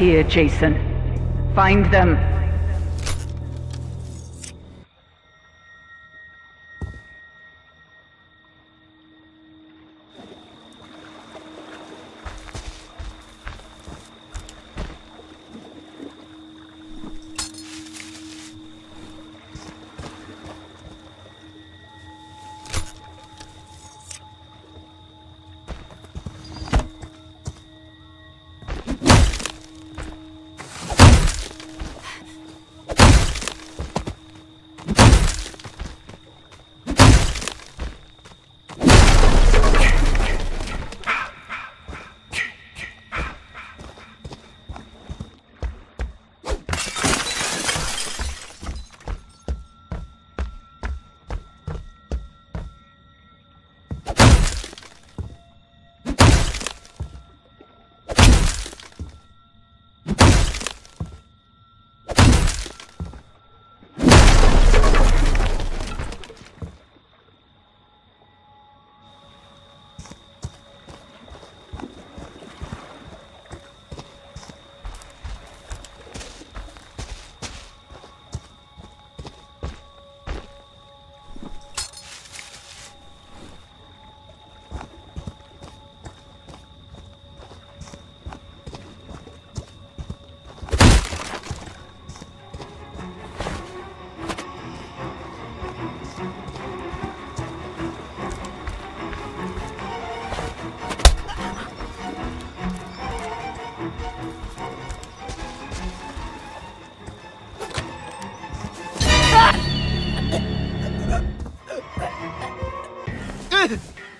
Here, Jason. Find them.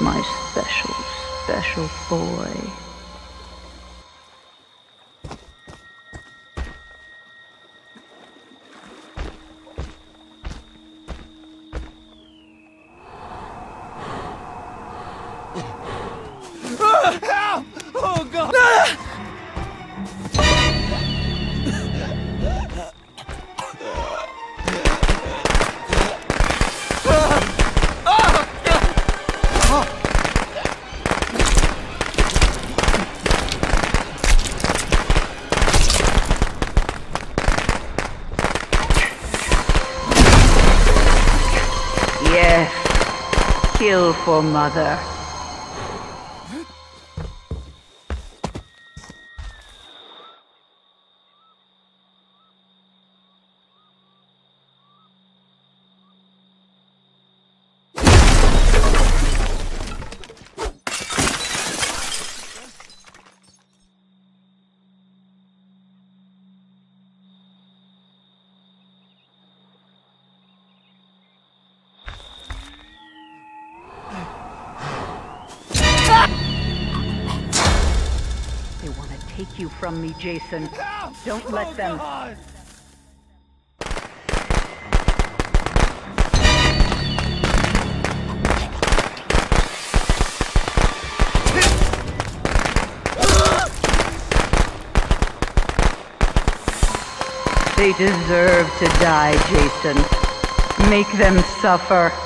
My special, special boy. Kill for mother. take you from me, Jason. Don't let them... They deserve to die, Jason. Make them suffer.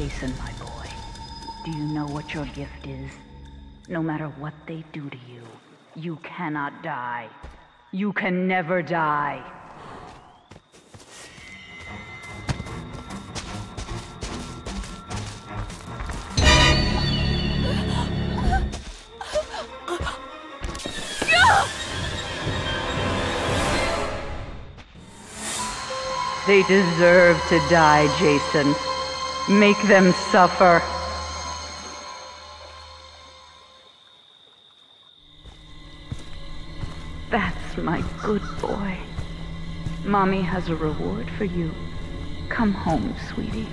Jason, my boy, do you know what your gift is? No matter what they do to you, you cannot die. You can never die. They deserve to die, Jason. Make them suffer. That's my good boy. Mommy has a reward for you. Come home, sweetie.